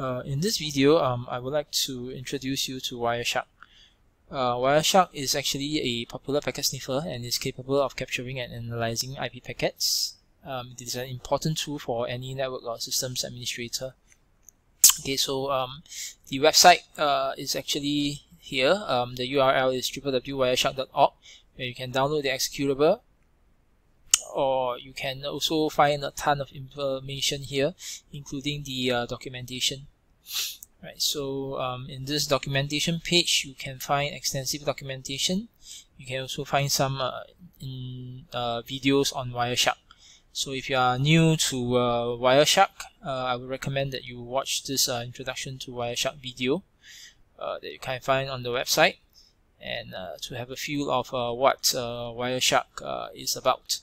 Uh, in this video, um, I would like to introduce you to Wireshark. Uh, Wireshark is actually a popular packet sniffer and is capable of capturing and analyzing IP packets. Um, it is an important tool for any network or systems administrator. Okay, so um, the website uh, is actually here. Um, the URL is www.wireshark.org where you can download the executable or you can also find a ton of information here including the uh, documentation. Right so um, in this documentation page you can find extensive documentation. You can also find some uh, in, uh, videos on Wireshark. So if you are new to uh, Wireshark uh, I would recommend that you watch this uh, introduction to Wireshark video that you can find on the website and to have a feel of what Wireshark is about